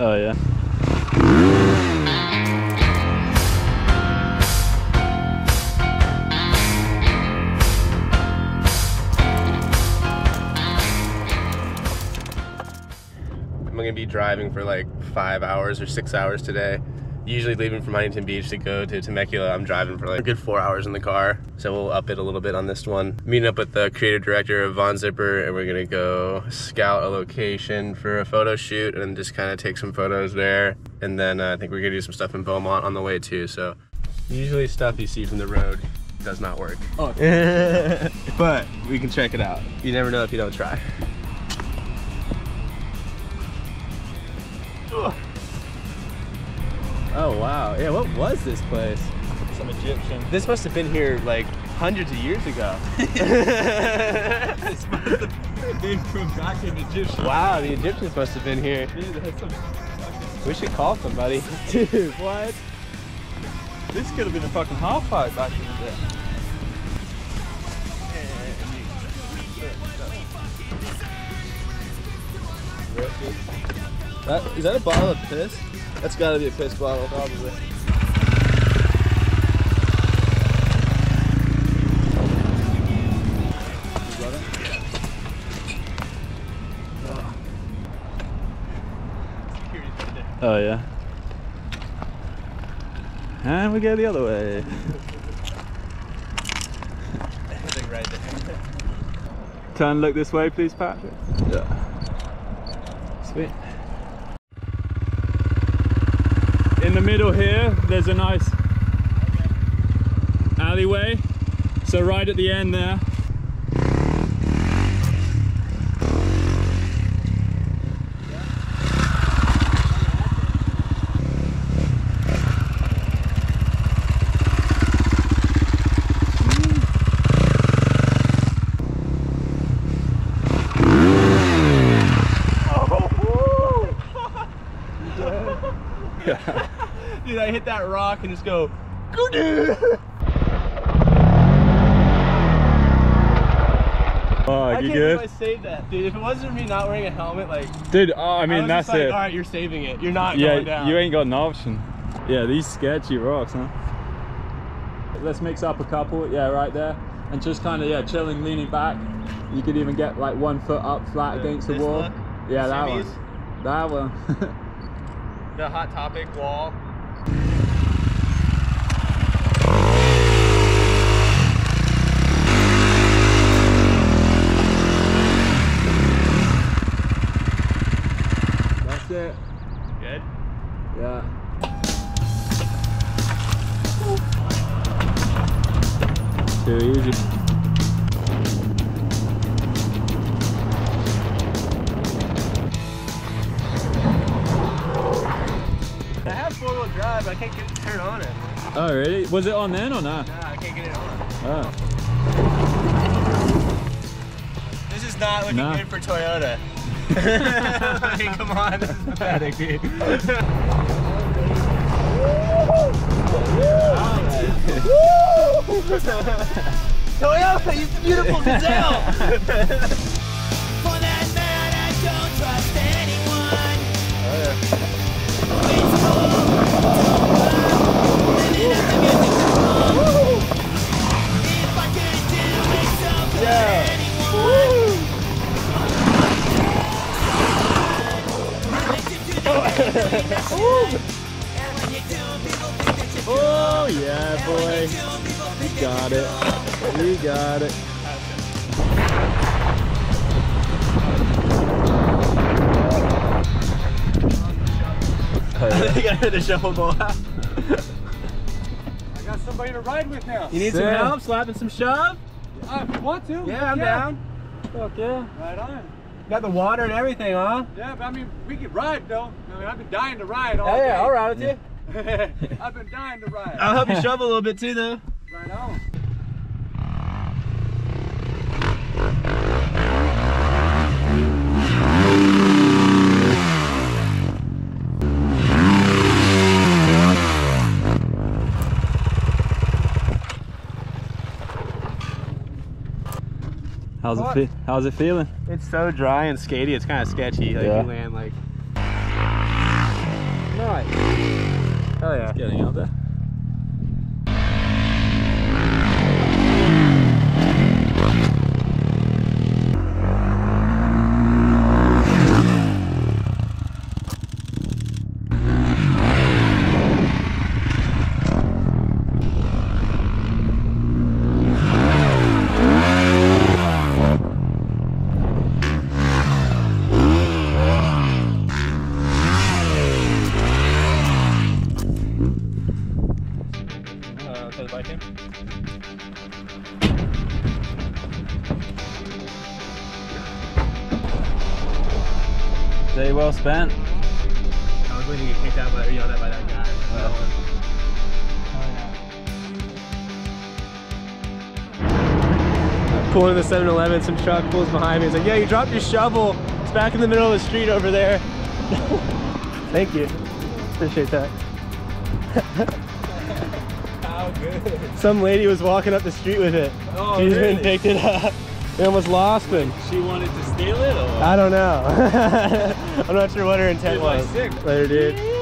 Oh yeah. I'm gonna be driving for like five hours or six hours today. Usually leaving from Huntington Beach to go to Temecula, I'm driving for like a good four hours in the car. So we'll up it a little bit on this one. Meeting up with the creative director of Von Zipper, and we're gonna go scout a location for a photo shoot and just kind of take some photos there. And then uh, I think we're gonna do some stuff in Beaumont on the way too. So usually stuff you see from the road does not work. Oh. but we can check it out. You never know if you don't try. Oh wow, yeah, what was this place? Some Egyptian. This must have been here like hundreds of years ago. This must have been from back in Egyptian. wow, the Egyptians must have been here. Dude, We should call somebody. Dude, what? This could have been a fucking half pipe back in the day. That, is that a bottle of piss? That's gotta be a piss bottle, probably. Oh yeah. And we go the other way. Turn look this way please Patrick. Yeah. Sweet. In the middle here there's a nice alleyway. So right at the end there. Oh, Dude, I hit that rock and just go. Oh, I you can't believe good? I saved that, dude. If it wasn't for me not wearing a helmet, like Dude, oh, I mean was that's like, it. All right, you're saving it. You're not going Yeah, down. you ain't got an option. Yeah, these sketchy rocks, huh? Let's mix up a couple, yeah, right there. And just kind of, yeah, chilling, leaning back. You could even get like one foot up flat The- against the wall. look? Yeah, that one. That one. the hot topic wall. Too easy. I have four wheel drive. but I can't get it to turn on it. Oh, really? Was it on then or not? Nah, I can't get it on. Oh. This is not looking Nah. good for Toyota. like, come on, this is pathetic, dude. Toyota, you beautiful gazelle! For boy. You do, people think that Got it. You got it. I think I heard the shovel blow out. I got somebody to ride with now. You need some help slapping some shove? Uh, if you want to? Yeah, I'm down. Fuck yeah. Right on. Got the water and everything, huh? Yeah, but I mean, we can ride though. I mean, I've been dying to ride all Oh, day. yeah, I'll ride with you. I've been dying to ride. I'll help you shovel a little bit too, though. Right on. How's it fe- How's it feeling? It's so dry and skatey, it's kind of sketchy. Like, Yeah. you land like. Nice. Hell yeah. It's Getting out there. To the bike in. Day well spent. I was waiting to get kicked out by, yelled at by that guy. Pulling the 7-Eleven, some truck pulls behind me. He's like, "Yeah, you dropped your shovel. It's back in the middle of the street over there." Thank you. Appreciate that. How good. Some lady was walking up the street with it. Oh, She's really? been picked it up. They almost lost me. She wanted to steal it or? I don't know. I'm not sure what her intent She's was. Later, dude.